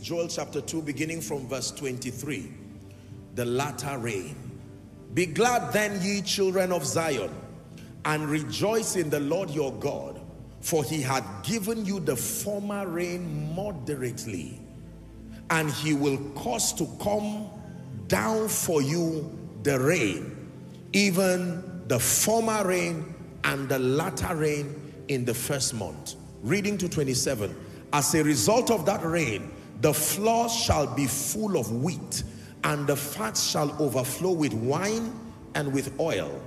Joel chapter 2 beginning from verse 23 the latter rain. Be glad then ye children of Zion and rejoice in the Lord your God for he had given you the former rain moderately and he will cause to come down for you the rain even the former rain and the latter rain in the first month. Reading to 27 as a result of that rain the floor shall be full of wheat, and the fat shall overflow with wine and with oil.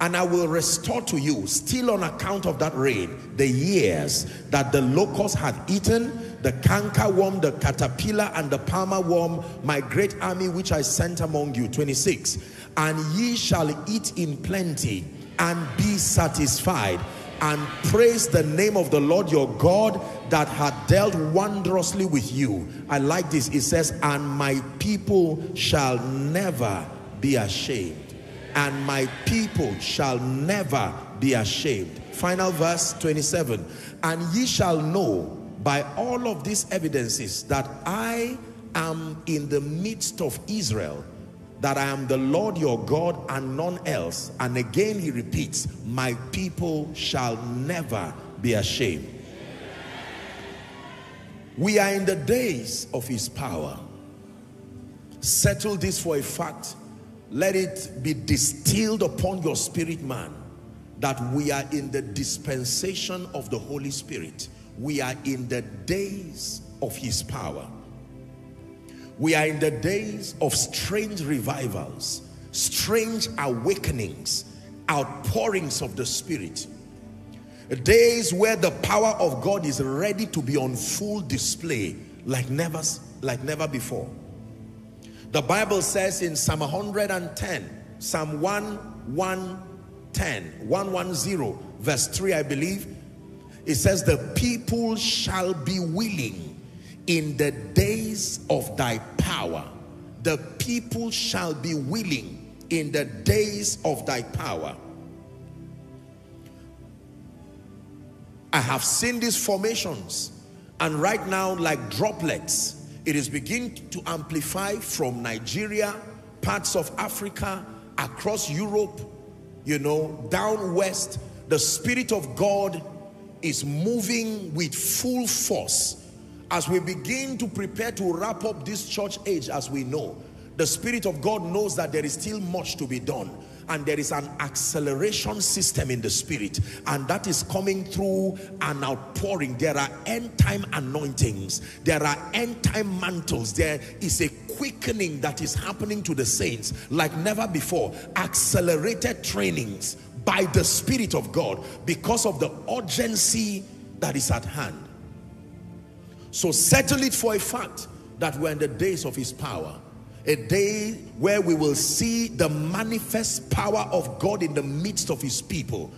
And I will restore to you, still on account of that rain, the years that the locust had eaten, the canker worm, the caterpillar, and the palmer worm, my great army which I sent among you. 26. And ye shall eat in plenty and be satisfied and praise the name of the Lord your God that had dealt wondrously with you. I like this. It says, and my people shall never be ashamed. And my people shall never be ashamed. Final verse 27. And ye shall know by all of these evidences that I am in the midst of Israel that I am the Lord your God and none else. And again he repeats, my people shall never be ashamed. We are in the days of his power. Settle this for a fact. Let it be distilled upon your spirit man that we are in the dispensation of the Holy Spirit. We are in the days of his power. We are in the days of strange revivals, strange awakenings, outpourings of the Spirit. Days where the power of God is ready to be on full display like never, like never before. The Bible says in Psalm 110, Psalm 1, 110, 110, verse 3, I believe, it says, the people shall be willing in the days of thy power the people shall be willing in the days of thy power. I have seen these formations and right now like droplets it is beginning to amplify from Nigeria parts of Africa across Europe you know down west. The Spirit of God is moving with full force as we begin to prepare to wrap up this church age as we know, the Spirit of God knows that there is still much to be done and there is an acceleration system in the spirit and that is coming through an outpouring. There are end time anointings. There are end time mantles. There is a quickening that is happening to the saints like never before. Accelerated trainings by the spirit of God because of the urgency that is at hand so settle it for a fact that we're in the days of his power. A day where we will see the manifest power of God in the midst of his people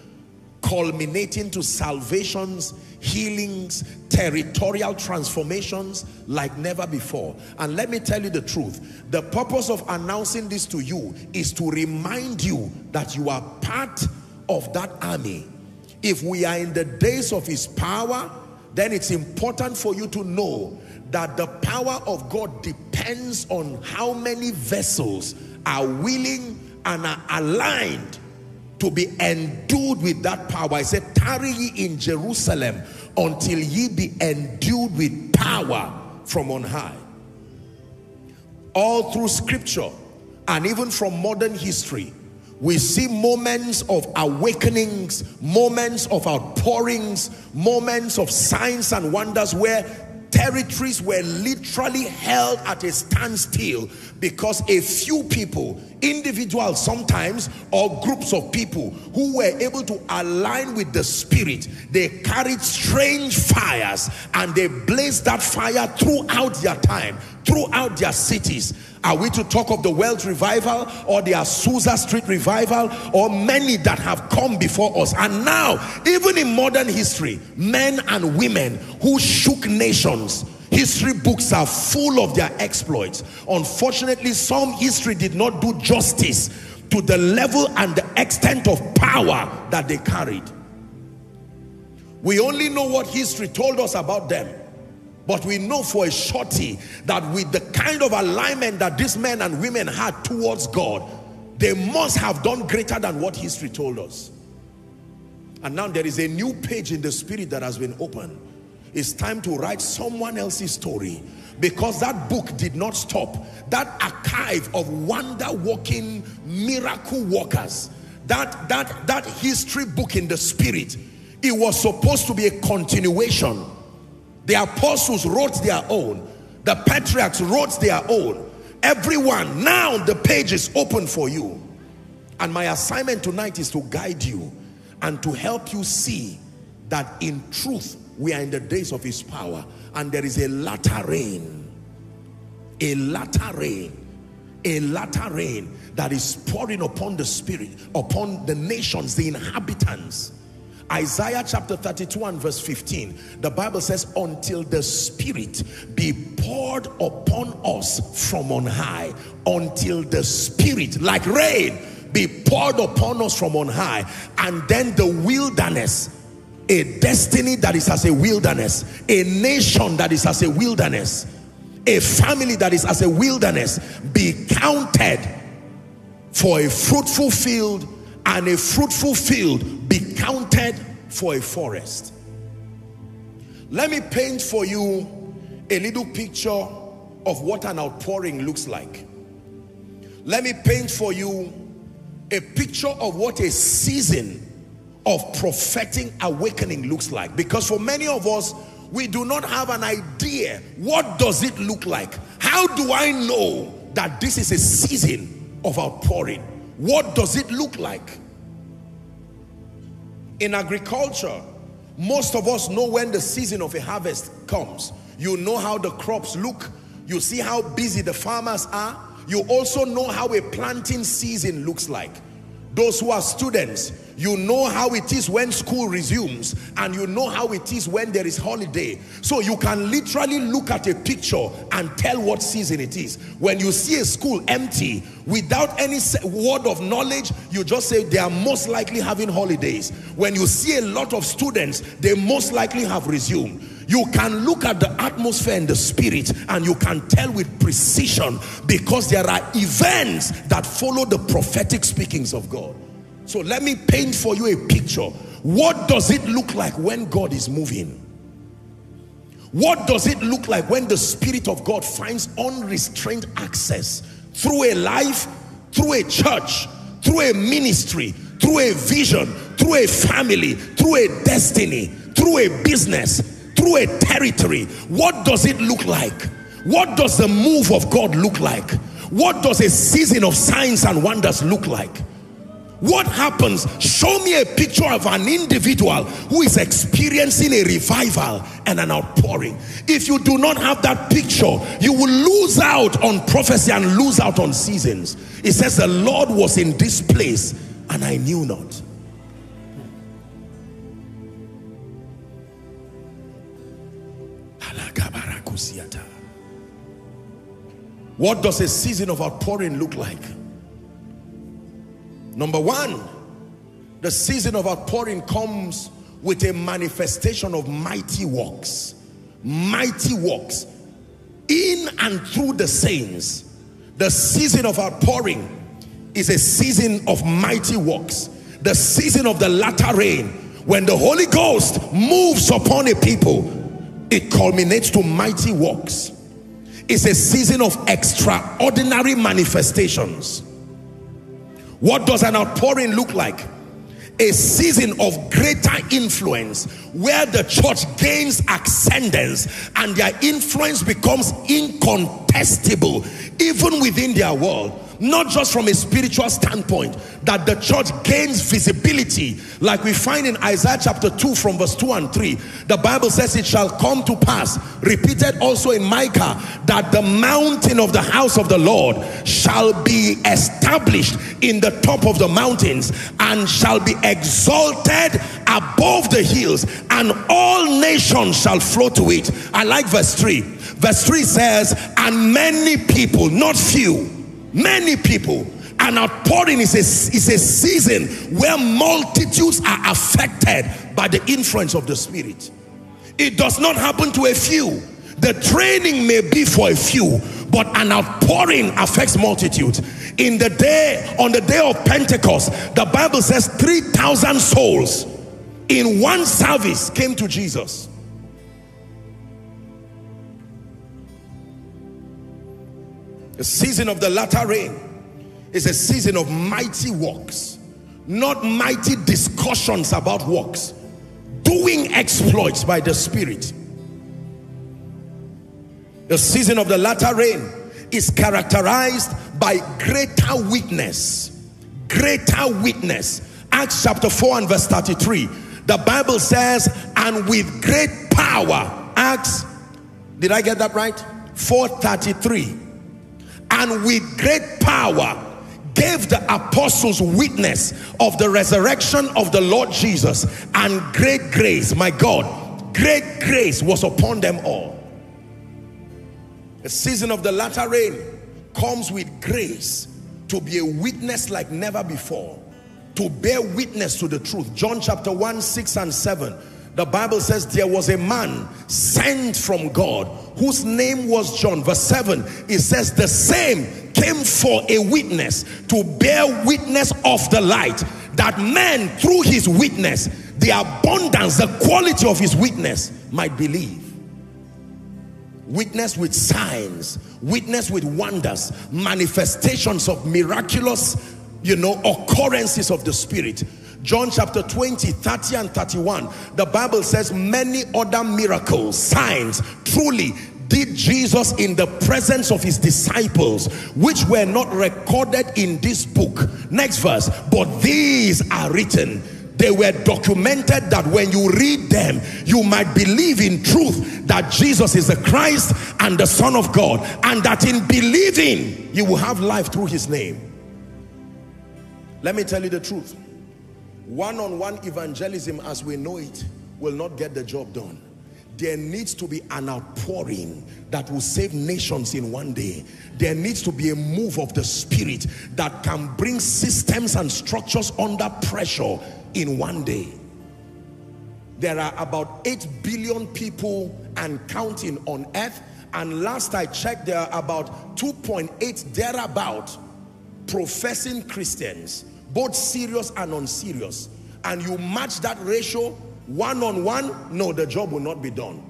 culminating to salvations, healings, territorial transformations like never before. And let me tell you the truth. The purpose of announcing this to you is to remind you that you are part of that army. If we are in the days of his power, then it's important for you to know that the power of God depends on how many vessels are willing and are aligned to be endued with that power. I said, tarry ye in Jerusalem until ye be endued with power from on high. All through scripture and even from modern history, we see moments of awakenings, moments of outpourings, moments of signs and wonders where territories were literally held at a standstill because a few people, individuals sometimes, or groups of people who were able to align with the spirit, they carried strange fires and they blazed that fire throughout their time, throughout their cities are we to talk of the Welsh revival or the Azusa Street revival or many that have come before us? And now, even in modern history, men and women who shook nations history books are full of their exploits. Unfortunately some history did not do justice to the level and the extent of power that they carried. We only know what history told us about them But we know for a shorty that with the kind of alignment that these men and women had towards God, they must have done greater than what history told us. And now there is a new page in the spirit that has been opened. It's time to write someone else's story because that book did not stop. That archive of wonder-working miracle workers, that, that, that history book in the spirit, it was supposed to be a continuation. The apostles wrote their own. The patriarchs wrote their own. Everyone, now the page is open for you. And my assignment tonight is to guide you and to help you see that in truth we are in the days of his power and there is a latter rain a latter rain a latter rain that is pouring upon the spirit upon the nations the inhabitants Isaiah chapter 32 and verse 15 the Bible says until the spirit be poured upon us from on high until the spirit like rain be poured upon us from on high and then the wilderness a destiny that is as a wilderness a nation that is as a wilderness a family that is as a wilderness be counted for a fruitful field and a fruitful field be counted for a forest. Let me paint for you a little picture of what an outpouring looks like. Let me paint for you a picture of what a season of prophetic awakening looks like. Because for many of us we do not have an idea what does it look like. How do I know that this is a season of outpouring what does it look like? In agriculture most of us know when the season of a harvest comes. You know how the crops look. You see how busy the farmers are. You also know how a planting season looks like those who are students, you know how it is when school resumes and you know how it is when there is holiday. So you can literally look at a picture and tell what season it is. When you see a school empty without any word of knowledge, you just say they are most likely having holidays. When you see a lot of students, they most likely have resumed. You can look at the atmosphere and the spirit and you can tell with precision because there are events that follow the prophetic speakings of God. So let me paint for you a picture. What does it look like when God is moving? What does it look like when the Spirit of God finds unrestrained access through a life, through a church, through a ministry, through a vision, through a family, through a destiny, through a business, through a territory, what does it look like? What does the move of God look like? What does a season of signs and wonders look like? What happens? Show me a picture of an individual who is experiencing a revival and an outpouring. If you do not have that picture, you will lose out on prophecy and lose out on seasons. It says the Lord was in this place and I knew not. What does a season of outpouring look like? Number one, the season of outpouring comes with a manifestation of mighty works. Mighty works. In and through the saints. The season of outpouring is a season of mighty works. The season of the latter rain. When the Holy Ghost moves upon a people, it culminates to mighty works. It's a season of extraordinary manifestations. What does an outpouring look like? A season of greater influence where the church gains ascendance and their influence becomes incontestable even within their world not just from a spiritual standpoint, that the church gains visibility, like we find in Isaiah chapter 2 from verse 2 and 3. The Bible says it shall come to pass, repeated also in Micah, that the mountain of the house of the Lord shall be established in the top of the mountains and shall be exalted above the hills, and all nations shall flow to it. I like verse 3. Verse 3 says, and many people, not few, Many people, an outpouring is a, is a season where multitudes are affected by the influence of the Spirit. It does not happen to a few. The training may be for a few, but an outpouring affects multitudes. In the day, on the day of Pentecost, the Bible says 3,000 souls in one service came to Jesus. The season of the latter rain is a season of mighty works, not mighty discussions about works, doing exploits by the Spirit. The season of the latter rain is characterized by greater witness. Greater witness. Acts chapter 4 and verse 33. The Bible says, and with great power. Acts, did I get that right? 433 and with great power gave the apostles witness of the resurrection of the Lord Jesus and great grace, my God, great grace was upon them all. The season of the latter rain comes with grace to be a witness like never before, to bear witness to the truth. John chapter 1, 6 and 7 the Bible says there was a man sent from God whose name was John. Verse 7, it says the same came for a witness to bear witness of the light that man through his witness, the abundance, the quality of his witness might believe. Witness with signs, witness with wonders, manifestations of miraculous, you know, occurrences of the spirit John chapter 20, 30 and 31, the Bible says many other miracles, signs, truly did Jesus in the presence of his disciples, which were not recorded in this book. Next verse, but these are written. They were documented that when you read them you might believe in truth that Jesus is the Christ and the Son of God and that in believing you will have life through his name. Let me tell you the truth one-on-one -on -one evangelism as we know it will not get the job done. There needs to be an outpouring that will save nations in one day. There needs to be a move of the spirit that can bring systems and structures under pressure in one day. There are about 8 billion people and counting on earth and last I checked there are about 2.8 thereabout professing Christians both serious and unserious, and you match that ratio one-on-one, -on -one, no, the job will not be done.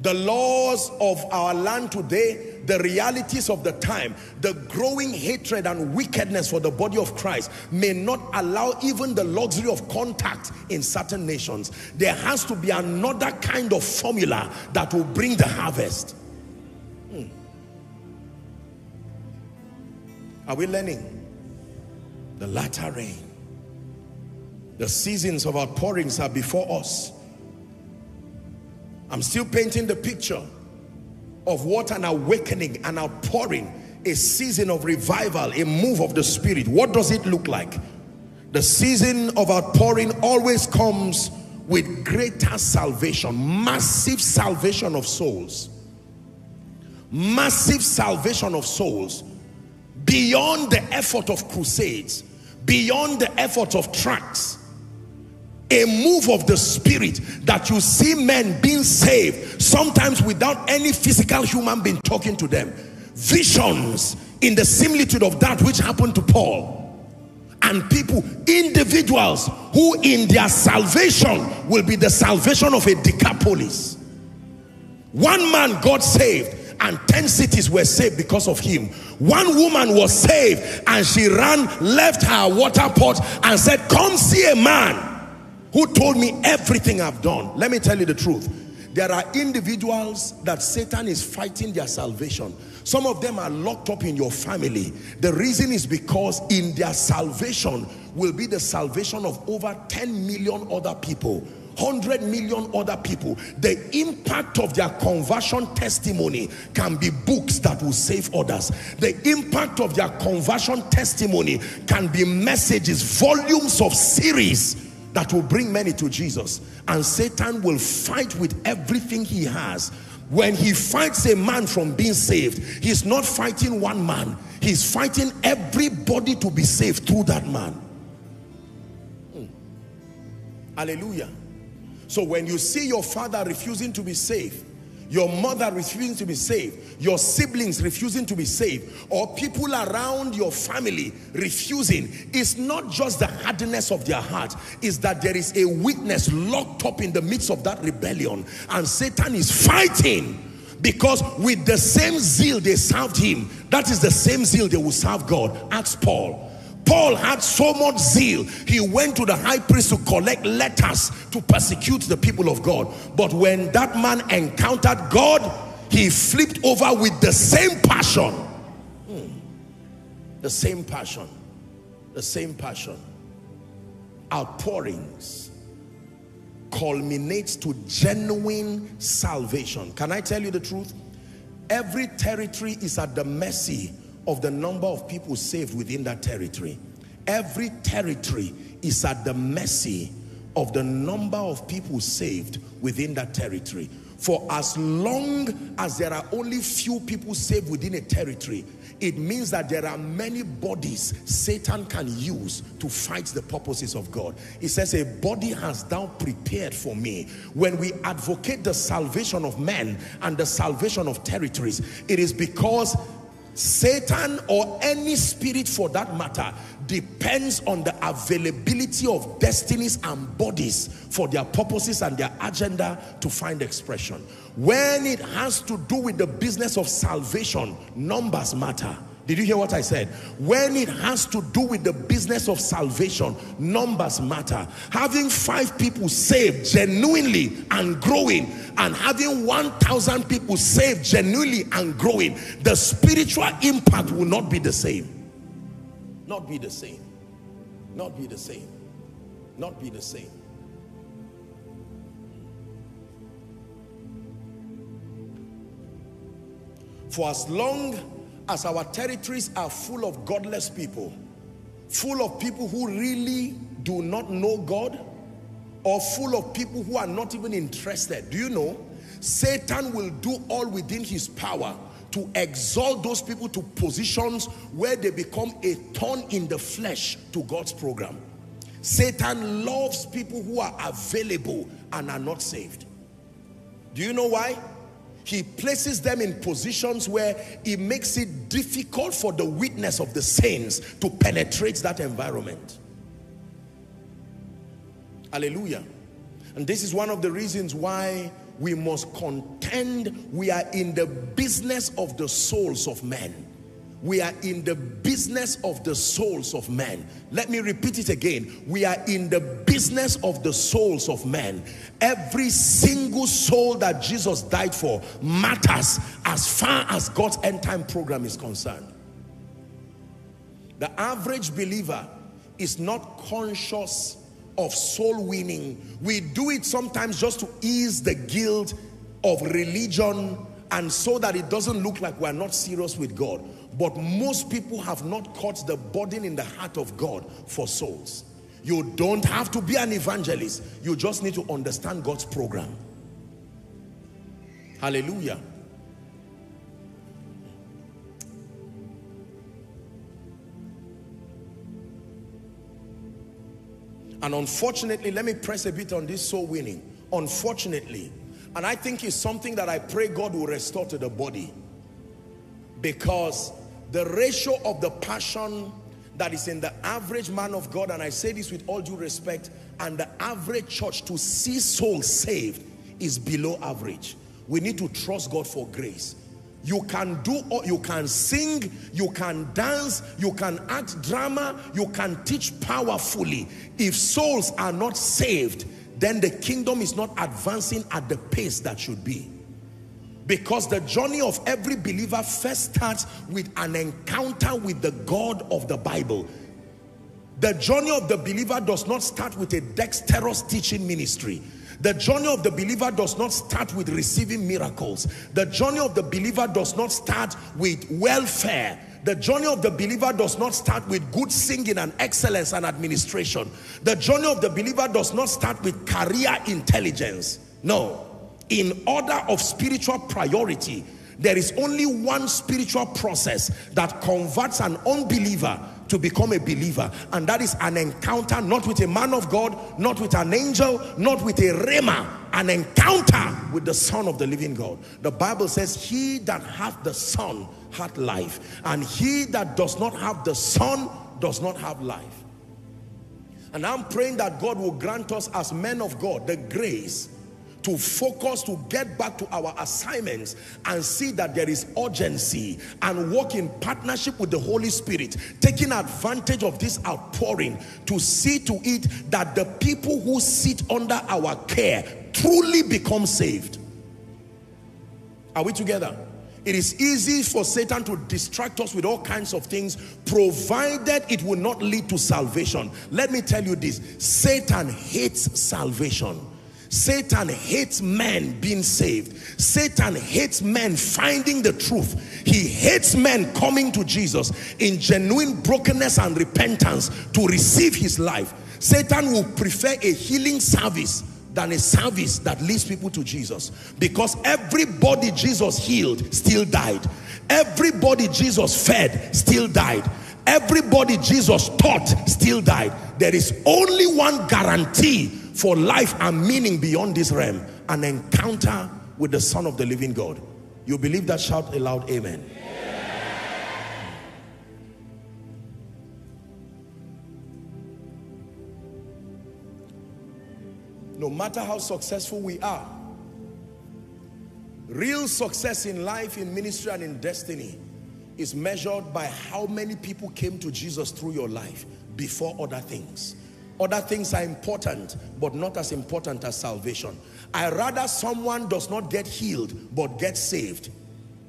The laws of our land today, the realities of the time, the growing hatred and wickedness for the body of Christ may not allow even the luxury of contact in certain nations. There has to be another kind of formula that will bring the harvest. Hmm. Are we learning? The latter rain. The seasons of outpourings are before us. I'm still painting the picture of what an awakening, an outpouring, a season of revival, a move of the spirit. What does it look like? The season of outpouring always comes with greater salvation, massive salvation of souls. Massive salvation of souls beyond the effort of crusades beyond the effort of tracks a move of the spirit that you see men being saved sometimes without any physical human being talking to them. Visions in the similitude of that which happened to Paul and people individuals who in their salvation will be the salvation of a Decapolis. One man God saved and 10 cities were saved because of him. One woman was saved and she ran, left her water pot and said, come see a man who told me everything I've done. Let me tell you the truth. There are individuals that Satan is fighting their salvation. Some of them are locked up in your family. The reason is because in their salvation will be the salvation of over 10 million other people 100 million other people, the impact of their conversion testimony can be books that will save others. The impact of their conversion testimony can be messages, volumes of series that will bring many to Jesus. And Satan will fight with everything he has. When he fights a man from being saved, he's not fighting one man. He's fighting everybody to be saved through that man. Hmm. Hallelujah. So when you see your father refusing to be saved your mother refusing to be saved, your siblings refusing to be saved, or people around your family refusing, it's not just the hardness of their heart, is that there is a witness locked up in the midst of that rebellion, and Satan is fighting because with the same zeal they served him, that is the same zeal they will serve God. Ask Paul. Paul had so much zeal, he went to the high priest to collect letters to persecute the people of God. But when that man encountered God, he flipped over with the same passion. Hmm. The same passion. The same passion. Outpourings culminates to genuine salvation. Can I tell you the truth? Every territory is at the mercy of the number of people saved within that territory. Every territory is at the mercy of the number of people saved within that territory. For as long as there are only few people saved within a territory, it means that there are many bodies Satan can use to fight the purposes of God. He says, a body has thou prepared for me. When we advocate the salvation of men and the salvation of territories, it is because Satan or any spirit for that matter depends on the availability of destinies and bodies for their purposes and their agenda to find expression. When it has to do with the business of salvation, numbers matter. Did you hear what I said? When it has to do with the business of salvation, numbers matter. Having five people saved genuinely and growing and having 1,000 people saved genuinely and growing, the spiritual impact will not be the same. Not be the same. Not be the same. Not be the same. For as long as our territories are full of godless people, full of people who really do not know God, or full of people who are not even interested. Do you know? Satan will do all within his power to exalt those people to positions where they become a thorn in the flesh to God's program. Satan loves people who are available and are not saved. Do you know why? He places them in positions where it makes it difficult for the witness of the saints to penetrate that environment. Hallelujah. And this is one of the reasons why we must contend. We are in the business of the souls of men. We are in the business of the souls of men. Let me repeat it again. We are in the business of the souls of men. Every single soul that Jesus died for matters as far as God's end time program is concerned. The average believer is not conscious of soul winning. We do it sometimes just to ease the guilt of religion and so that it doesn't look like we're not serious with God. But most people have not caught the burden in the heart of God for souls. You don't have to be an evangelist. You just need to understand God's program. Hallelujah. And unfortunately, let me press a bit on this soul winning. Unfortunately, and I think it's something that I pray God will restore to the body. Because the ratio of the passion that is in the average man of God, and I say this with all due respect, and the average church to see souls saved is below average. We need to trust God for grace. You can do, you can sing, you can dance, you can act drama, you can teach powerfully. If souls are not saved, then the kingdom is not advancing at the pace that should be. Because the journey of every believer first starts with an encounter with the God of the Bible. The journey of the believer does not start with a dexterous teaching ministry. The journey of the believer does not start with receiving miracles. The journey of the believer does not start with welfare. The journey of the believer does not start with good singing and excellence and administration. The journey of the believer does not start with career intelligence. No in order of spiritual priority, there is only one spiritual process that converts an unbeliever to become a believer. And that is an encounter not with a man of God, not with an angel, not with a rhema, an encounter with the Son of the living God. The Bible says, he that hath the Son hath life. And he that does not have the Son does not have life. And I'm praying that God will grant us as men of God the grace to focus, to get back to our assignments and see that there is urgency and work in partnership with the Holy Spirit, taking advantage of this outpouring to see to it that the people who sit under our care truly become saved. Are we together? It is easy for Satan to distract us with all kinds of things, provided it will not lead to salvation. Let me tell you this, Satan hates salvation. Satan hates men being saved. Satan hates men finding the truth. He hates men coming to Jesus in genuine brokenness and repentance to receive his life. Satan will prefer a healing service than a service that leads people to Jesus. Because everybody Jesus healed still died. Everybody Jesus fed still died. Everybody Jesus taught still died. There is only one guarantee for life and meaning beyond this realm. An encounter with the Son of the living God. You believe that? Shout aloud, amen. No matter how successful we are, real success in life, in ministry, and in destiny is measured by how many people came to Jesus through your life before other things. Other things are important, but not as important as salvation. I rather someone does not get healed, but get saved.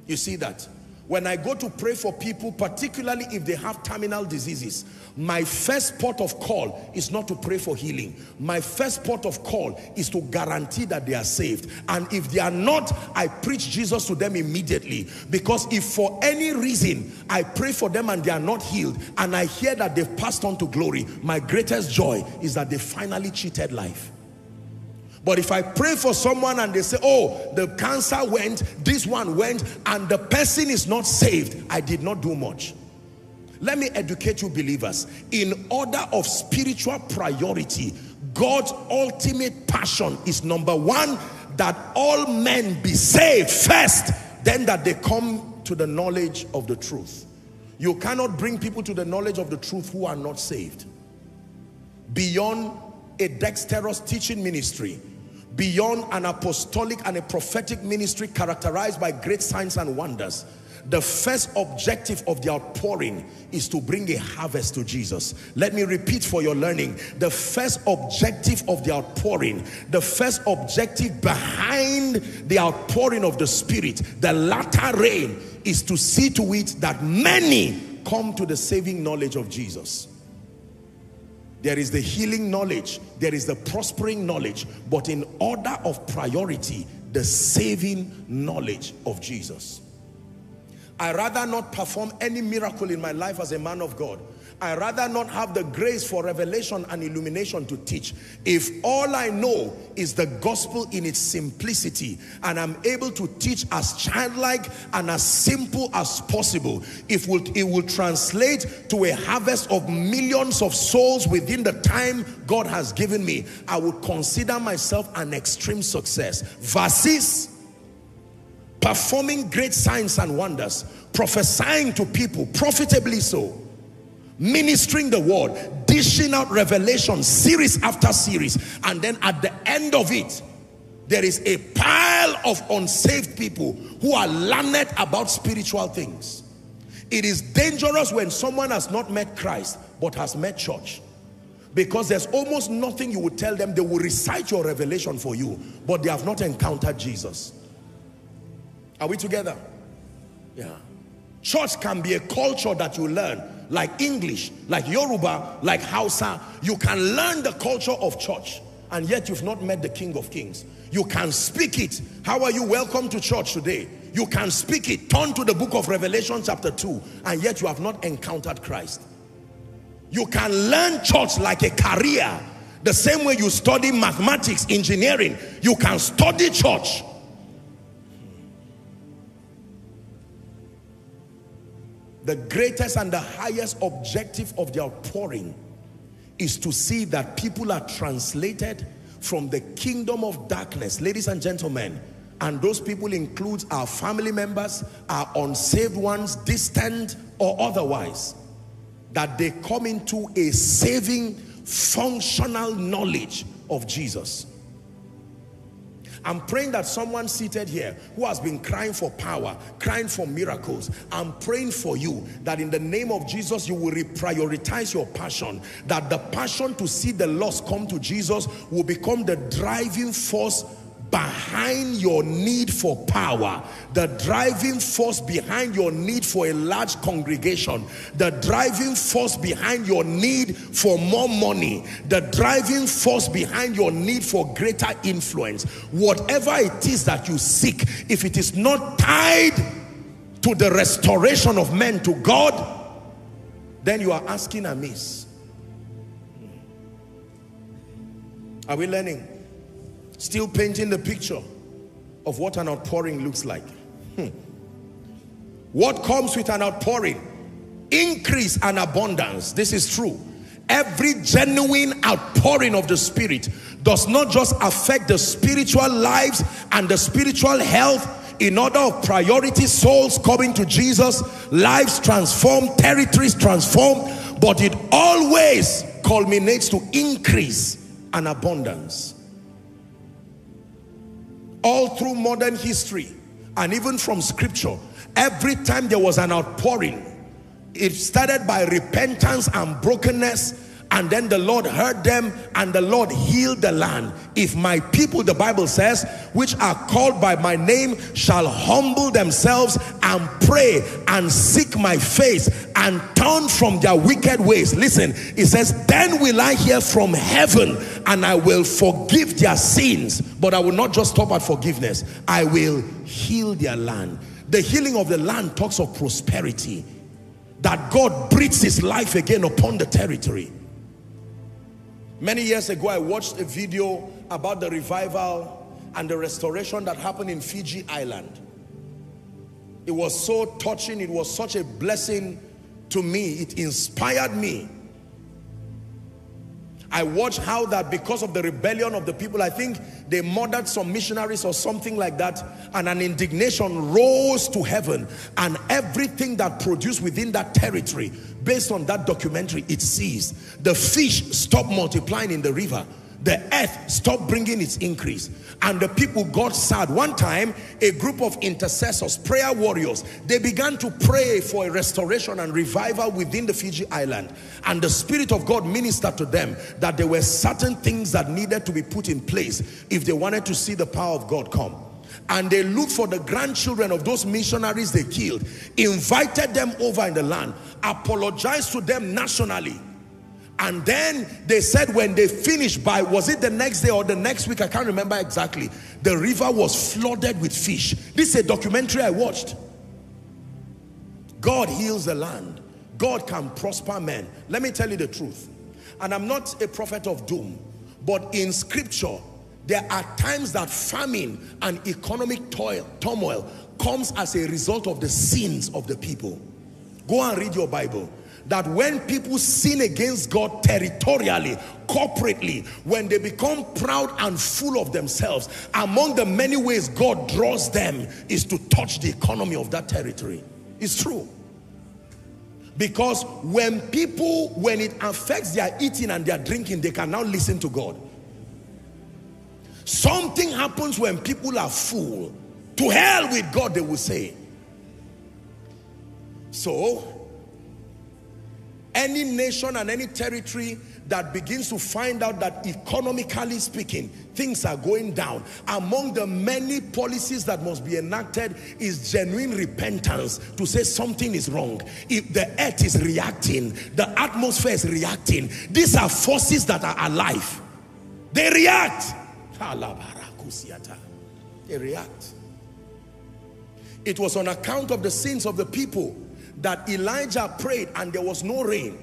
You see that? When I go to pray for people, particularly if they have terminal diseases, my first port of call is not to pray for healing. My first port of call is to guarantee that they are saved. And if they are not, I preach Jesus to them immediately. Because if for any reason I pray for them and they are not healed, and I hear that they've passed on to glory, my greatest joy is that they finally cheated life. But if I pray for someone and they say, oh, the cancer went, this one went, and the person is not saved, I did not do much. Let me educate you believers. In order of spiritual priority, God's ultimate passion is number one, that all men be saved first, then that they come to the knowledge of the truth. You cannot bring people to the knowledge of the truth who are not saved. Beyond a dexterous teaching ministry, beyond an apostolic and a prophetic ministry characterized by great signs and wonders, the first objective of the outpouring is to bring a harvest to Jesus. Let me repeat for your learning. The first objective of the outpouring, the first objective behind the outpouring of the Spirit, the latter rain, is to see to it that many come to the saving knowledge of Jesus. There is the healing knowledge. There is the prospering knowledge. But in order of priority, the saving knowledge of Jesus. I rather not perform any miracle in my life as a man of God I rather not have the grace for revelation and illumination to teach. If all I know is the gospel in its simplicity and I'm able to teach as childlike and as simple as possible, if it will translate to a harvest of millions of souls within the time God has given me, I would consider myself an extreme success. Versus performing great signs and wonders, prophesying to people, profitably so ministering the word, dishing out revelation series after series. And then at the end of it, there is a pile of unsaved people who are learned about spiritual things. It is dangerous when someone has not met Christ but has met church. Because there's almost nothing you would tell them. They will recite your revelation for you, but they have not encountered Jesus. Are we together? Yeah. Church can be a culture that you learn like English, like Yoruba, like Hausa. You can learn the culture of church and yet you've not met the King of Kings. You can speak it. How are you welcome to church today? You can speak it. Turn to the book of Revelation chapter 2 and yet you have not encountered Christ. You can learn church like a career. The same way you study mathematics, engineering. You can study church the greatest and the highest objective of the outpouring is to see that people are translated from the kingdom of darkness. Ladies and gentlemen, and those people include our family members, our unsaved ones, distant or otherwise, that they come into a saving, functional knowledge of Jesus. I'm praying that someone seated here who has been crying for power, crying for miracles, I'm praying for you that in the name of Jesus you will reprioritize your passion, that the passion to see the lost come to Jesus will become the driving force behind your need for power, the driving force behind your need for a large congregation, the driving force behind your need for more money, the driving force behind your need for greater influence, whatever it is that you seek, if it is not tied to the restoration of men to God, then you are asking amiss. Hmm. Are we learning? Still painting the picture of what an outpouring looks like. Hmm. What comes with an outpouring? Increase and abundance. This is true. Every genuine outpouring of the Spirit does not just affect the spiritual lives and the spiritual health in order of priority, souls coming to Jesus, lives transformed, territories transformed, but it always culminates to increase and abundance all through modern history and even from scripture every time there was an outpouring it started by repentance and brokenness and then the Lord heard them and the Lord healed the land. If my people, the Bible says, which are called by my name shall humble themselves and pray and seek my face and turn from their wicked ways. Listen, it says, then will I hear from heaven and I will forgive their sins. But I will not just stop at forgiveness. I will heal their land. The healing of the land talks of prosperity. That God breathes his life again upon the territory Many years ago, I watched a video about the revival and the restoration that happened in Fiji Island. It was so touching. It was such a blessing to me. It inspired me. I watched how that because of the rebellion of the people, I think they murdered some missionaries or something like that, and an indignation rose to heaven, and everything that produced within that territory based on that documentary, it sees the fish stopped multiplying in the river. The earth stopped bringing its increase. And the people got sad. One time, a group of intercessors, prayer warriors, they began to pray for a restoration and revival within the Fiji island. And the Spirit of God ministered to them that there were certain things that needed to be put in place if they wanted to see the power of God come and they looked for the grandchildren of those missionaries they killed, invited them over in the land, apologized to them nationally. And then they said when they finished by, was it the next day or the next week? I can't remember exactly. The river was flooded with fish. This is a documentary I watched. God heals the land. God can prosper men. Let me tell you the truth. And I'm not a prophet of doom. But in scripture, there are times that famine and economic toil, turmoil comes as a result of the sins of the people. Go and read your Bible. That when people sin against God territorially, corporately, when they become proud and full of themselves, among the many ways God draws them is to touch the economy of that territory. It's true. Because when people, when it affects their eating and their drinking, they can now listen to God. Something happens when people are full. To hell with God, they will say. So, any nation and any territory that begins to find out that economically speaking, things are going down. Among the many policies that must be enacted is genuine repentance to say something is wrong. If the earth is reacting, the atmosphere is reacting. These are forces that are alive. They react. They react. It was on account of the sins of the people that Elijah prayed and there was no rain.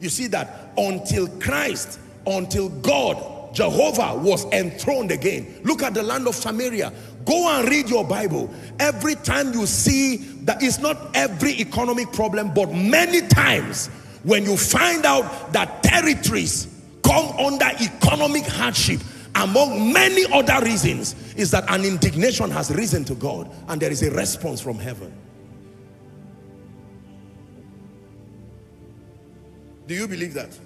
You see that until Christ, until God, Jehovah was enthroned again. Look at the land of Samaria. Go and read your Bible. Every time you see that it's not every economic problem, but many times when you find out that territories come under economic hardship, among many other reasons, is that an indignation has risen to God and there is a response from heaven. Do you believe that?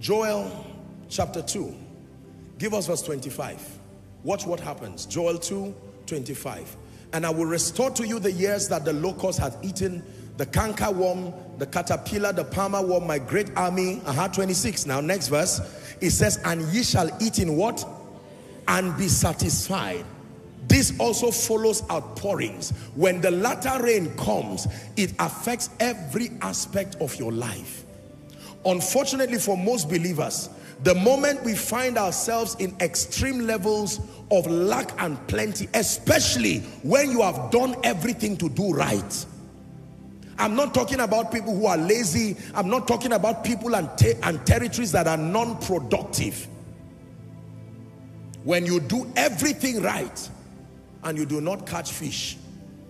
Joel chapter 2. Give us verse 25. Watch what happens. Joel 2, 25. And I will restore to you the years that the locust hath eaten, the canker worm, the caterpillar, the palmer worm, my great army. Aha, 26. Now, next verse. It says, and ye shall eat in what? And be satisfied. This also follows outpourings. When the latter rain comes, it affects every aspect of your life. Unfortunately for most believers, the moment we find ourselves in extreme levels of lack and plenty, especially when you have done everything to do right. I'm not talking about people who are lazy. I'm not talking about people and, and territories that are non-productive. When you do everything right and you do not catch fish,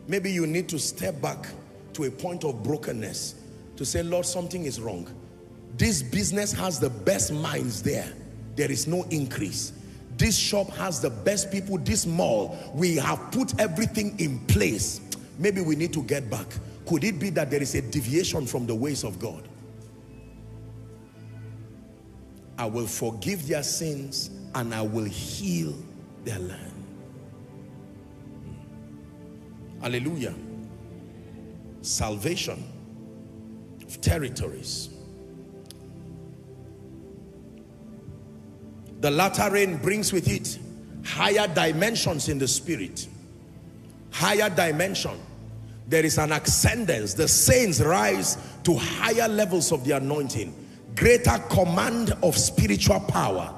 maybe you need to step back to a point of brokenness to say, Lord, something is wrong. This business has the best minds there. There is no increase. This shop has the best people. This mall, we have put everything in place. Maybe we need to get back. Could it be that there is a deviation from the ways of God? I will forgive their sins and I will heal their land. Hallelujah. Salvation of territories. The latter rain brings with it higher dimensions in the spirit. Higher dimension. There is an ascendance. The saints rise to higher levels of the anointing. Greater command of spiritual power.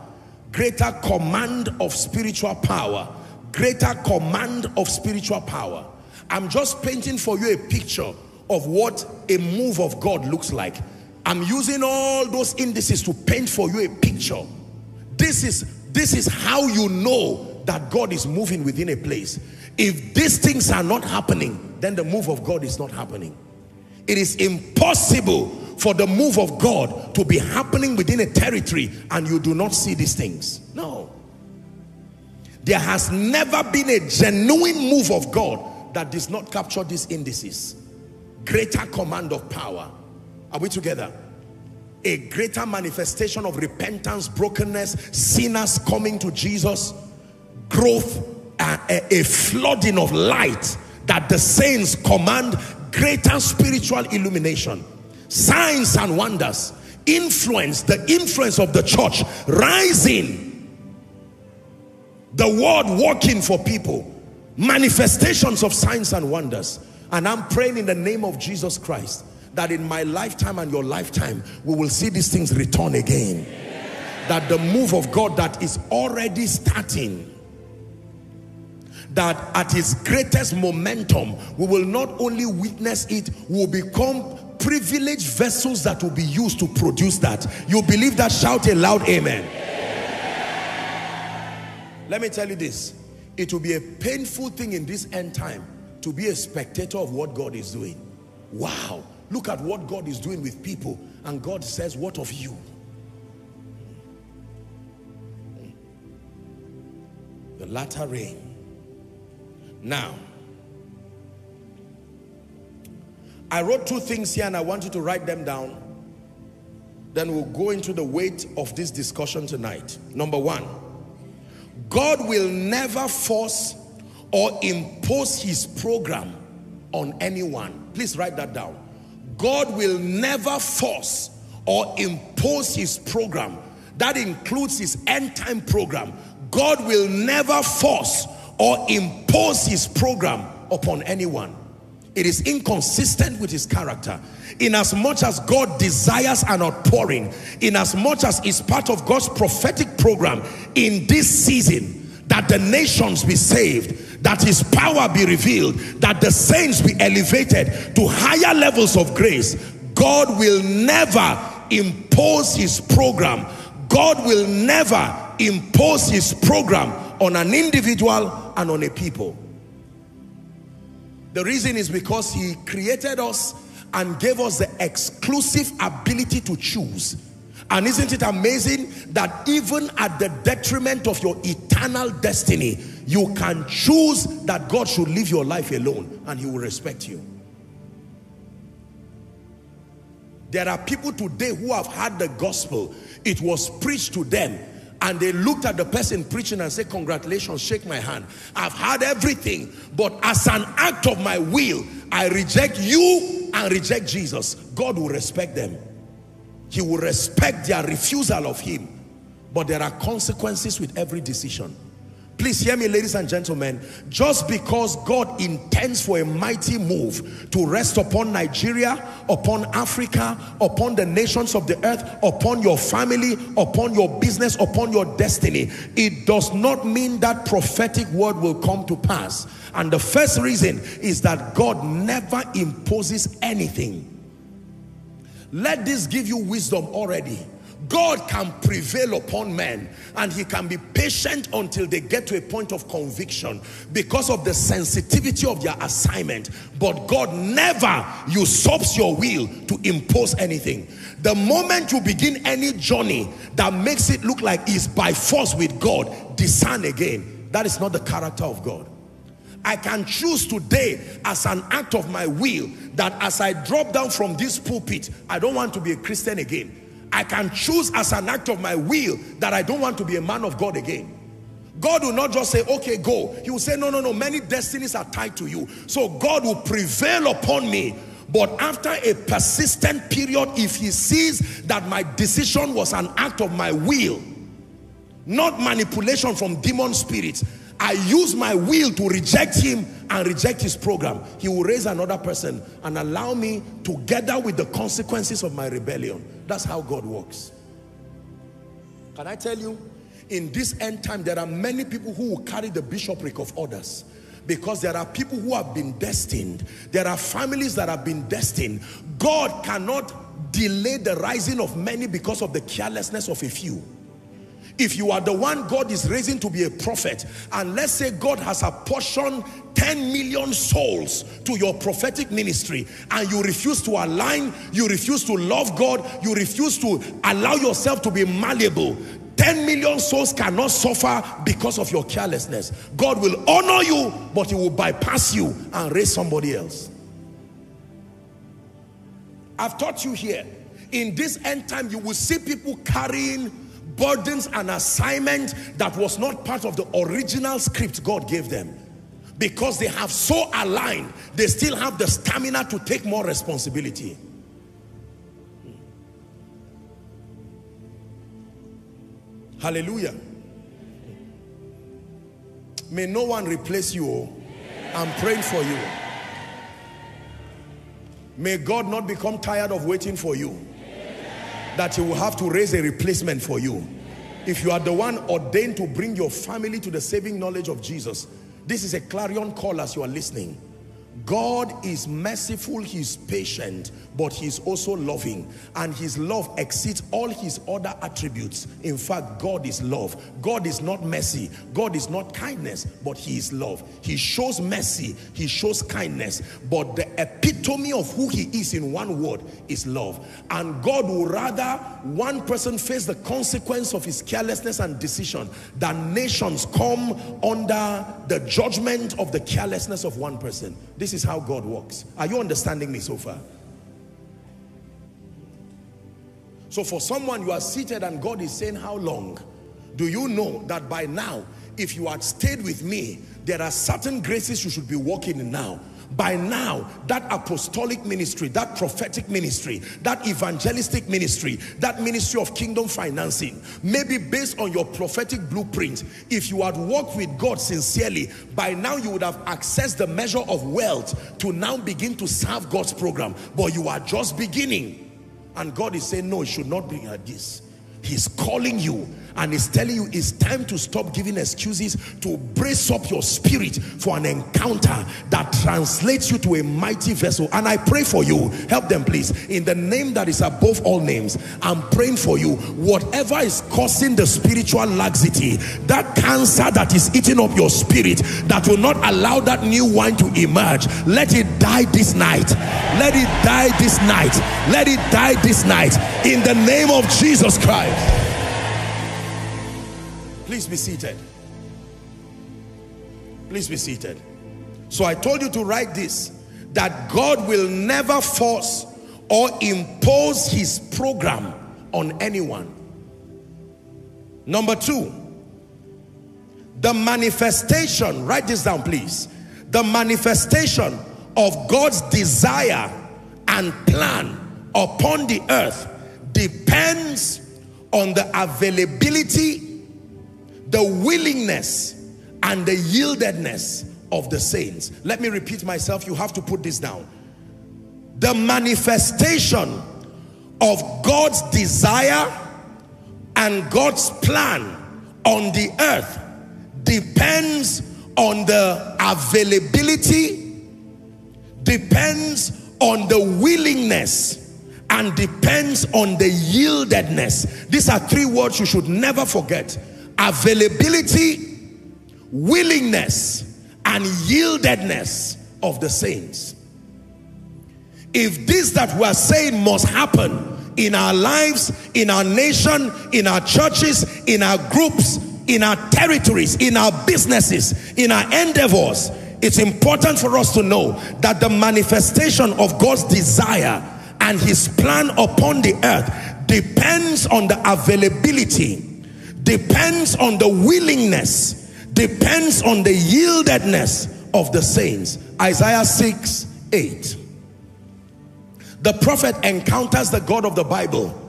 Greater command of spiritual power. Greater command of spiritual power. I'm just painting for you a picture of what a move of God looks like. I'm using all those indices to paint for you a picture this is, this is how you know that God is moving within a place. If these things are not happening, then the move of God is not happening. It is impossible for the move of God to be happening within a territory and you do not see these things. No. There has never been a genuine move of God that does not capture these indices. Greater command of power. Are we together? a greater manifestation of repentance, brokenness, sinners coming to Jesus, growth, uh, a, a flooding of light that the saints command, greater spiritual illumination, signs and wonders, influence, the influence of the church rising, the word working for people, manifestations of signs and wonders. And I'm praying in the name of Jesus Christ that in my lifetime and your lifetime, we will see these things return again. That the move of God that is already starting, that at its greatest momentum, we will not only witness it, we will become privileged vessels that will be used to produce that. You believe that? Shout a loud amen. Let me tell you this. It will be a painful thing in this end time to be a spectator of what God is doing. Wow. Look at what God is doing with people. And God says, what of you? The latter rain. Now, I wrote two things here and I want you to write them down. Then we'll go into the weight of this discussion tonight. Number one, God will never force or impose his program on anyone. Please write that down. God will never force or impose his program. That includes his end time program. God will never force or impose his program upon anyone. It is inconsistent with his character. In as much as God desires an outpouring, in as much as is part of God's prophetic program in this season, that the nations be saved, that his power be revealed, that the saints be elevated to higher levels of grace, God will never impose his program. God will never impose his program on an individual and on a people. The reason is because he created us and gave us the exclusive ability to choose. And isn't it amazing that even at the detriment of your eternal destiny, you can choose that God should live your life alone and he will respect you. There are people today who have heard the gospel. It was preached to them and they looked at the person preaching and said, congratulations, shake my hand. I've had everything, but as an act of my will, I reject you and reject Jesus. God will respect them. He will respect their refusal of him. But there are consequences with every decision. Please hear me, ladies and gentlemen. Just because God intends for a mighty move to rest upon Nigeria, upon Africa, upon the nations of the earth, upon your family, upon your business, upon your destiny, it does not mean that prophetic word will come to pass. And the first reason is that God never imposes anything. Let this give you wisdom already God can prevail upon men and he can be patient until they get to a point of conviction because of the sensitivity of their assignment. But God never usurps your will to impose anything. The moment you begin any journey that makes it look like it's by force with God, discern again. That is not the character of God. I can choose today as an act of my will that as I drop down from this pulpit, I don't want to be a Christian again. I can choose as an act of my will that I don't want to be a man of God again. God will not just say, okay, go. He will say, no, no, no, many destinies are tied to you. So God will prevail upon me. But after a persistent period, if he sees that my decision was an act of my will, not manipulation from demon spirits, I use my will to reject him and reject his program. He will raise another person and allow me together with the consequences of my rebellion. That's how God works. Can I tell you, in this end time, there are many people who will carry the bishopric of others because there are people who have been destined. There are families that have been destined. God cannot delay the rising of many because of the carelessness of a few. If you are the one God is raising to be a prophet, and let's say God has apportioned 10 million souls to your prophetic ministry, and you refuse to align, you refuse to love God, you refuse to allow yourself to be malleable, 10 million souls cannot suffer because of your carelessness. God will honor you, but he will bypass you and raise somebody else. I've taught you here. In this end time, you will see people carrying burdens and assignment that was not part of the original script God gave them. Because they have so aligned, they still have the stamina to take more responsibility. Hallelujah. May no one replace you. Oh. I'm praying for you. May God not become tired of waiting for you that he will have to raise a replacement for you. If you are the one ordained to bring your family to the saving knowledge of Jesus, this is a clarion call as you are listening. God is merciful, he's patient, but he's also loving. And his love exceeds all his other attributes. In fact, God is love. God is not mercy. God is not kindness, but he is love. He shows mercy, he shows kindness, but the epitome of who he is in one word is love. And God will rather one person face the consequence of his carelessness and decision than nations come under the judgment of the carelessness of one person. This this is how God works. Are you understanding me so far? So for someone you are seated and God is saying how long? Do you know that by now, if you had stayed with me, there are certain graces you should be walking in now by now that apostolic ministry that prophetic ministry that evangelistic ministry that ministry of kingdom financing maybe based on your prophetic blueprint if you had walked with God sincerely by now you would have accessed the measure of wealth to now begin to serve God's program. But you are just beginning. And God is saying no it should not be like this. He's calling you and is telling you it's time to stop giving excuses to brace up your spirit for an encounter that translates you to a mighty vessel. And I pray for you, help them please, in the name that is above all names, I'm praying for you, whatever is causing the spiritual laxity, that cancer that is eating up your spirit, that will not allow that new wine to emerge, let it die this night. Let it die this night. Let it die this night. In the name of Jesus Christ. Please be seated. Please be seated. So I told you to write this, that God will never force or impose his program on anyone. Number two, the manifestation, write this down please, the manifestation of God's desire and plan upon the earth depends on the availability the willingness and the yieldedness of the saints. Let me repeat myself. You have to put this down. The manifestation of God's desire and God's plan on the earth depends on the availability, depends on the willingness, and depends on the yieldedness. These are three words you should never forget availability, willingness, and yieldedness of the saints. If this that we're saying must happen in our lives, in our nation, in our churches, in our groups, in our territories, in our businesses, in our endeavors, it's important for us to know that the manifestation of God's desire and his plan upon the earth depends on the availability depends on the willingness, depends on the yieldedness of the saints. Isaiah 6, 8. The prophet encounters the God of the Bible.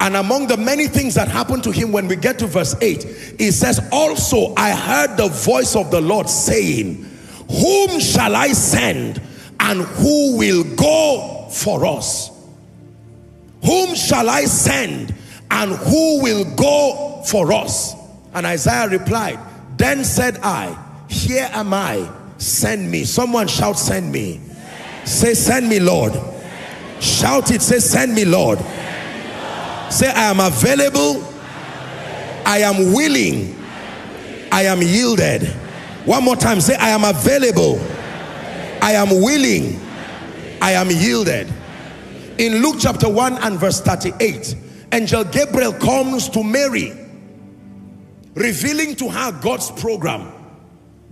And among the many things that happen to him when we get to verse 8, he says, Also I heard the voice of the Lord saying, Whom shall I send and who will go for us? Whom shall I send and who will go for us? And Isaiah replied, Then said I, Here am I, send me. Someone shout, Send me. Say, Send me, Lord. Shout it, say, Send me, Lord. Say, I am available. I am willing. I am yielded. One more time, say, I am available. I am willing. I am yielded. In Luke chapter 1 and verse 38, angel Gabriel comes to Mary revealing to her God's program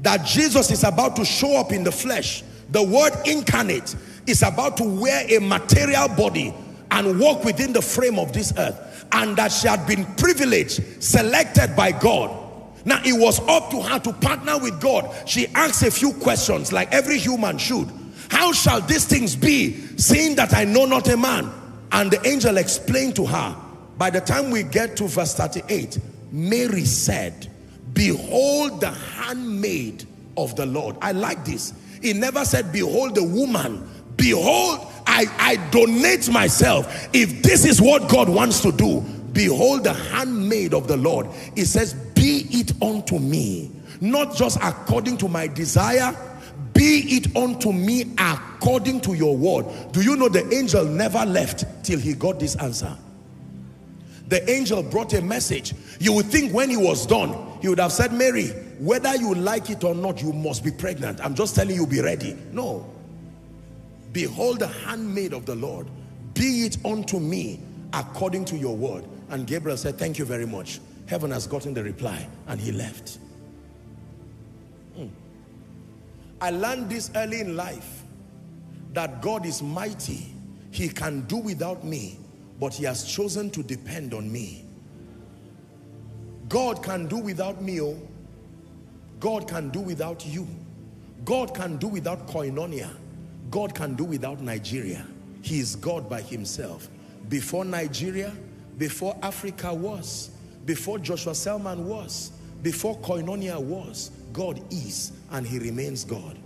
that Jesus is about to show up in the flesh. The word incarnate is about to wear a material body and walk within the frame of this earth. And that she had been privileged selected by God. Now it was up to her to partner with God. She asked a few questions like every human should. How shall these things be seeing that I know not a man? And the angel explained to her. By the time we get to verse 38, Mary said, behold the handmaid of the Lord. I like this. He never said, behold the woman. Behold, I, I donate myself. If this is what God wants to do, behold the handmaid of the Lord. It says, be it unto me. Not just according to my desire, be it unto me according to your word. Do you know the angel never left till he got this answer? The angel brought a message. You would think when he was done, he would have said, Mary, whether you like it or not, you must be pregnant. I'm just telling you, be ready. No. Behold the handmaid of the Lord. Be it unto me according to your word. And Gabriel said, thank you very much. Heaven has gotten the reply. And he left. Hmm. I learned this early in life. That God is mighty. He can do without me but he has chosen to depend on me. God can do without me, oh. God can do without you. God can do without koinonia. God can do without Nigeria. He is God by himself. Before Nigeria, before Africa was, before Joshua Selman was, before koinonia was, God is and he remains God.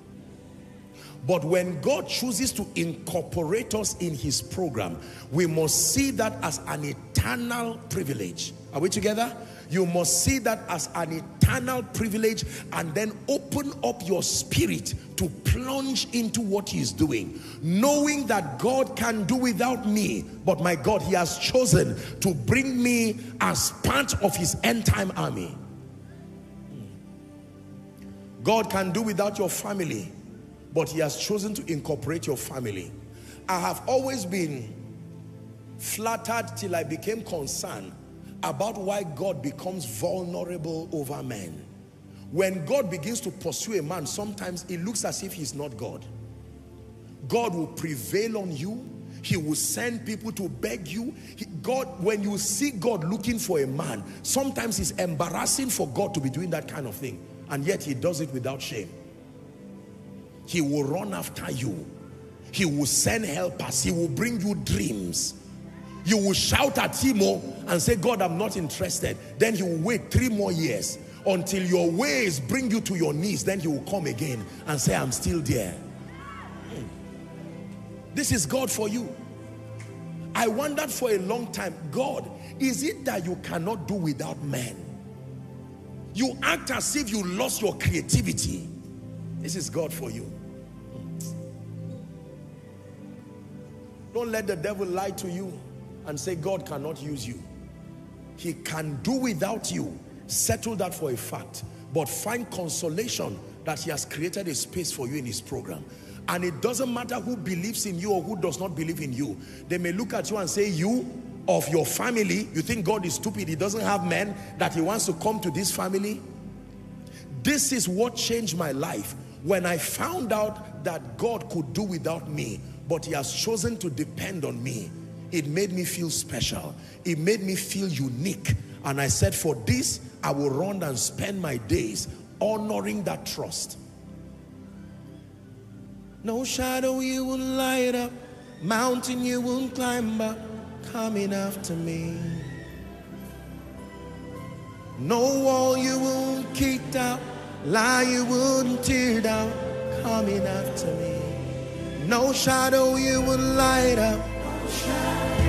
But when God chooses to incorporate us in his program, we must see that as an eternal privilege. Are we together? You must see that as an eternal privilege and then open up your spirit to plunge into what he is doing. Knowing that God can do without me, but my God, he has chosen to bring me as part of his end time army. God can do without your family, but he has chosen to incorporate your family. I have always been flattered till I became concerned about why God becomes vulnerable over men. When God begins to pursue a man, sometimes it looks as if he's not God. God will prevail on you. He will send people to beg you. He, God, when you see God looking for a man, sometimes it's embarrassing for God to be doing that kind of thing. And yet he does it without shame. He will run after you. He will send helpers. He will bring you dreams you will shout at him and say, God, I'm not interested. Then he will wait three more years until your ways bring you to your knees. Then he will come again and say, I'm still there. Hmm. This is God for you. I wondered for a long time, God, is it that you cannot do without men? You act as if you lost your creativity. This is God for you. Don't let the devil lie to you and say God cannot use you. He can do without you. Settle that for a fact. But find consolation that he has created a space for you in his program. And it doesn't matter who believes in you or who does not believe in you. They may look at you and say, you of your family, you think God is stupid. He doesn't have men that he wants to come to this family. This is what changed my life. When I found out that God could do without me, but he has chosen to depend on me it made me feel special. It made me feel unique. And I said, for this, I will run and spend my days honoring that trust. No shadow you will light up, mountain you won't climb up, coming after me. No wall you won't kick down, lie you wouldn't tear down, coming after me. No shadow you will light up, No shadow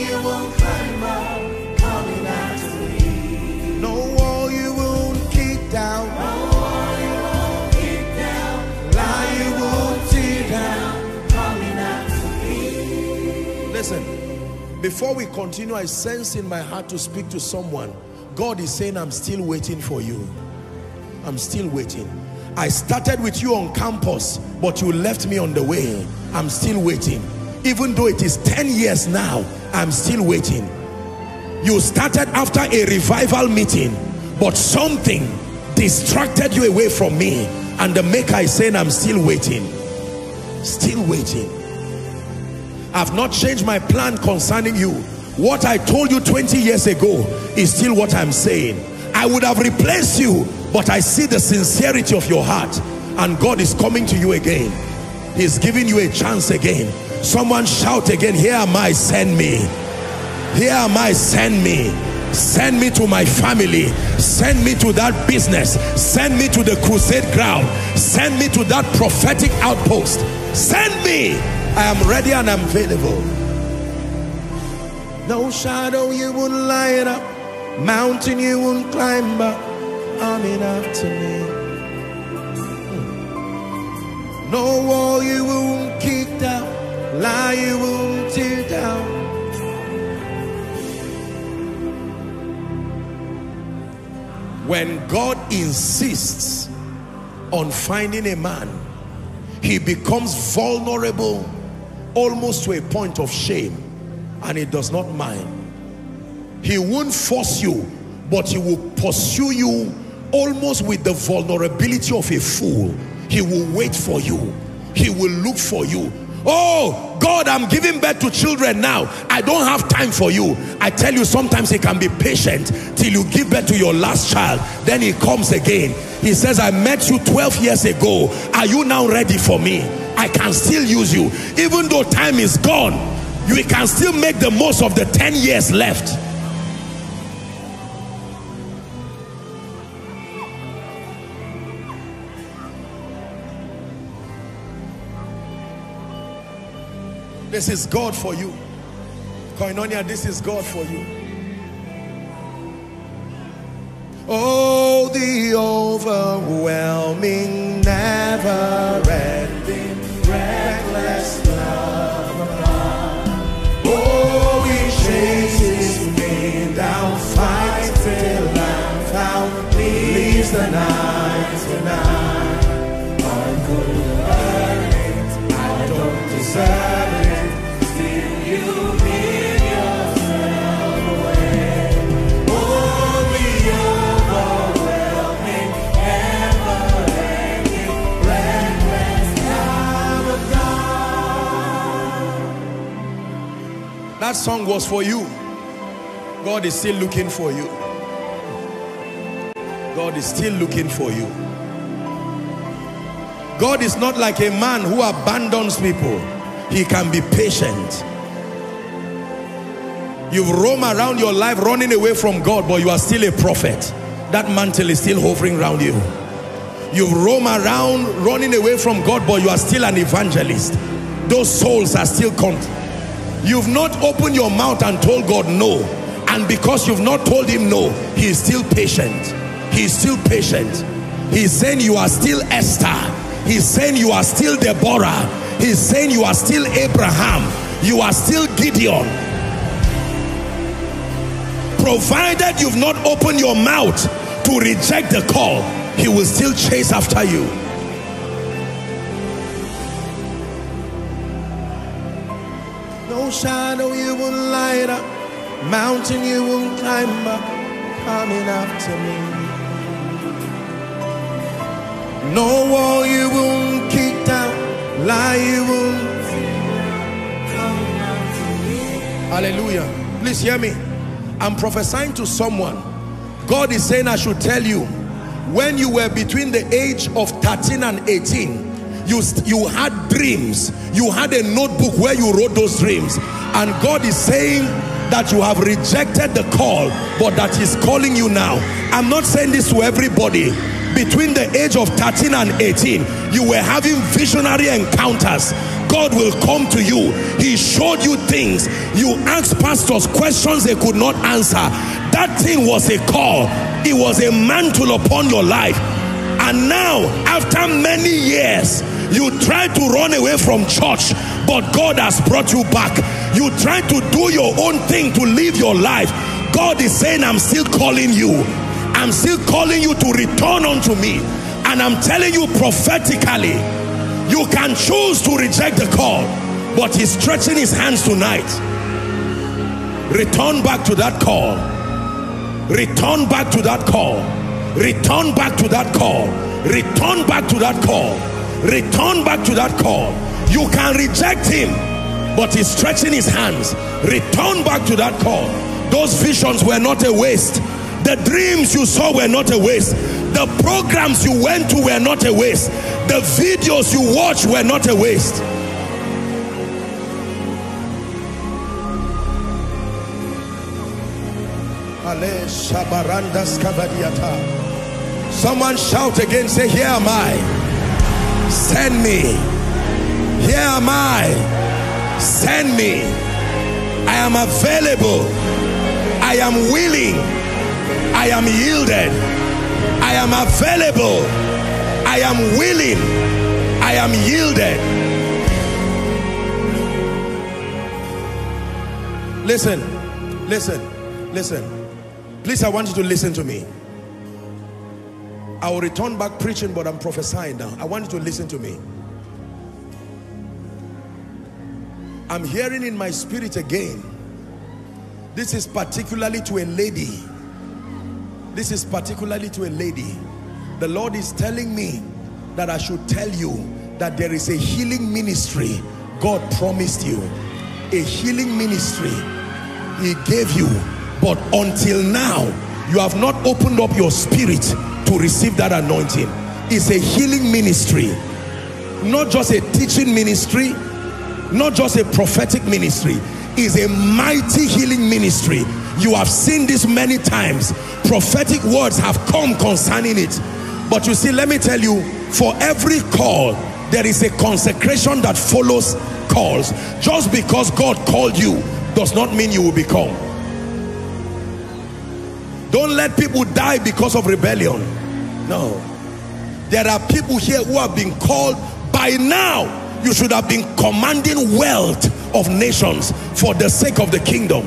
you won't climb up, coming after me. No wall you won't kick down. No wall you won't kick down. Lie you won't tear down, coming after me. Listen, before we continue, I sense in my heart to speak to someone. God is saying, I'm still waiting for you. I'm still waiting. I started with you on campus, but you left me on the way. I'm still waiting. Even though it is 10 years now, I'm still waiting. You started after a revival meeting, but something distracted you away from me. And the maker is saying, I'm still waiting. Still waiting. I've not changed my plan concerning you. What I told you 20 years ago is still what I'm saying. I would have replaced you, but I see the sincerity of your heart. And God is coming to you again. He's giving you a chance again Someone shout again, here am I, send me. Here am I, send me. Send me to my family. Send me to that business. Send me to the crusade ground. Send me to that prophetic outpost. Send me. I am ready and I'm available. No shadow you won't light up. Mountain you won't climb up. Coming after me. No wall you won't kick down lie you won't tear down. When God insists on finding a man, he becomes vulnerable almost to a point of shame and he does not mind. He won't force you, but he will pursue you almost with the vulnerability of a fool. He will wait for you. He will look for you Oh, God, I'm giving birth to children now. I don't have time for you. I tell you, sometimes he can be patient till you give birth to your last child. Then he comes again. He says, I met you 12 years ago. Are you now ready for me? I can still use you. Even though time is gone, you can still make the most of the 10 years left. This is God for you. Koinonia, this is God for you. Oh, the overwhelming, never-ending breath. That song was for you. God is still looking for you. God is still looking for you. God is not like a man who abandons people. He can be patient. You've roamed around your life running away from God, but you are still a prophet. That mantle is still hovering around you. You've roamed around running away from God, but you are still an evangelist. Those souls are still come. You've not opened your mouth and told God no. And because you've not told him no, he is still patient. He's still patient. He's saying you are still Esther. He's saying you are still Deborah. He's saying you are still Abraham. You are still Gideon. Provided you've not opened your mouth to reject the call, he will still chase after you. No shadow you will light up, mountain you will climb up, coming after me. No wall you won't kick down, lie you won't. Hallelujah. Please hear me. I'm prophesying to someone. God is saying I should tell you, when you were between the age of 13 and 18, you, you had dreams. You had a notebook where you wrote those dreams. And God is saying that you have rejected the call, but that he's calling you now. I'm not saying this to everybody. Between the age of 13 and 18, you were having visionary encounters. God will come to you. He showed you things. You asked pastors questions they could not answer. That thing was a call. It was a mantle upon your life. And now, after many years, you try to run away from church, but God has brought you back. You try to do your own thing to live your life. God is saying, I'm still calling you. I'm still calling you to return unto me. And I'm telling you prophetically, you can choose to reject the call, but he's stretching his hands tonight. Return back to that call. Return back to that call. Return back to that call. Return back to that call. Return back to that call. You can reject him, but he's stretching his hands. Return back to that call. Those visions were not a waste. The dreams you saw were not a waste. The programs you went to were not a waste. The videos you watched were not a waste. Someone shout again, say, Here am I. Send me. Here am I. Send me. I am available. I am willing. I am yielded. I am available. I am willing. I am yielded. Listen, listen, listen. Please, I want you to listen to me. I will return back preaching, but I'm prophesying now. I want you to listen to me. I'm hearing in my spirit again. This is particularly to a lady. This is particularly to a lady. The Lord is telling me that I should tell you that there is a healing ministry God promised you. A healing ministry He gave you. But until now, you have not opened up your spirit to receive that anointing. It's a healing ministry. Not just a teaching ministry. Not just a prophetic ministry. It's a mighty healing ministry. You have seen this many times. Prophetic words have come concerning it. But you see, let me tell you, for every call, there is a consecration that follows calls. Just because God called you does not mean you will become. Don't let people die because of rebellion. No. There are people here who have been called by now. You should have been commanding wealth of nations for the sake of the kingdom.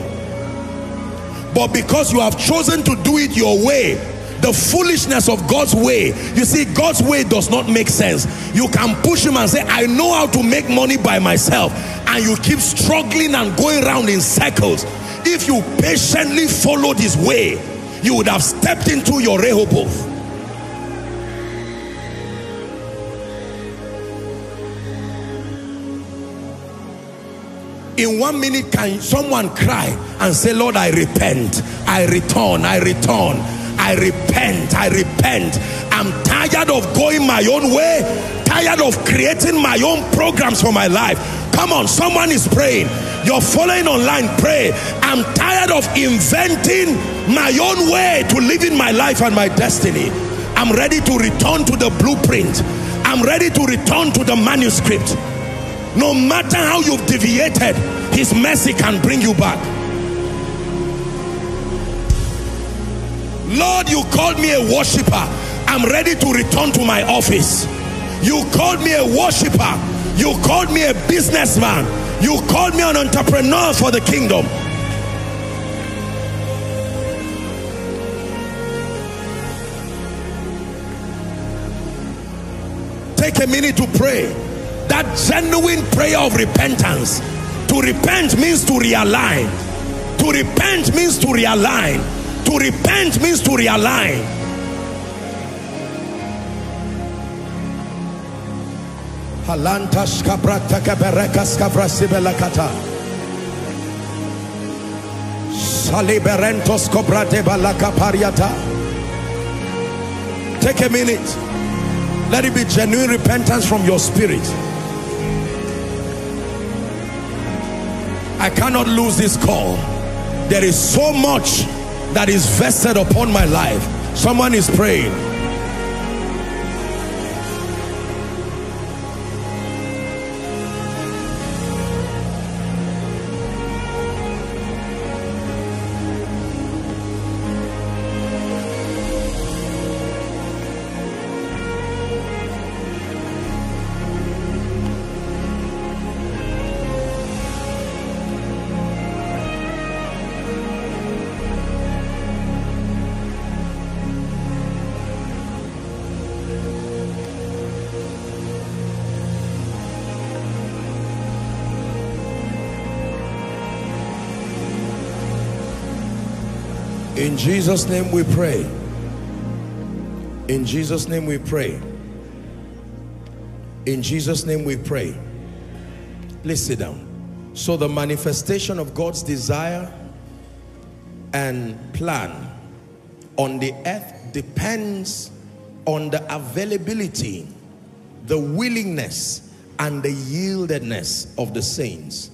But because you have chosen to do it your way, the foolishness of God's way, you see, God's way does not make sense. You can push him and say, I know how to make money by myself. And you keep struggling and going around in circles. If you patiently followed his way, you would have stepped into your Rehoboth. In one minute can someone cry and say lord i repent. I return. I return. I repent. I repent. I'm tired of going my own way tired of creating my own programs for my life. Come on someone is praying. You're following online pray. I'm tired of inventing my own way to live in my life and my destiny. I'm ready to return to the blueprint. I'm ready to return to the manuscript no matter how you've deviated his mercy can bring you back. Lord you called me a worshiper. I'm ready to return to my office. You called me a worshiper. You called me a businessman. You called me an entrepreneur for the kingdom. Take a minute to pray that genuine prayer of repentance. To repent means to realign. To repent means to realign. To repent means to realign. Halantas kabrata kaberekas kabrasibelakata Saliberentos kobrate balaka pariata Take a minute. Let it be genuine repentance from your spirit I cannot lose this call. There is so much that is vested upon my life. Someone is praying. Jesus' name we pray. In Jesus' name we pray. In Jesus' name we pray. Please sit down. So the manifestation of God's desire and plan on the earth depends on the availability, the willingness, and the yieldedness of the saints.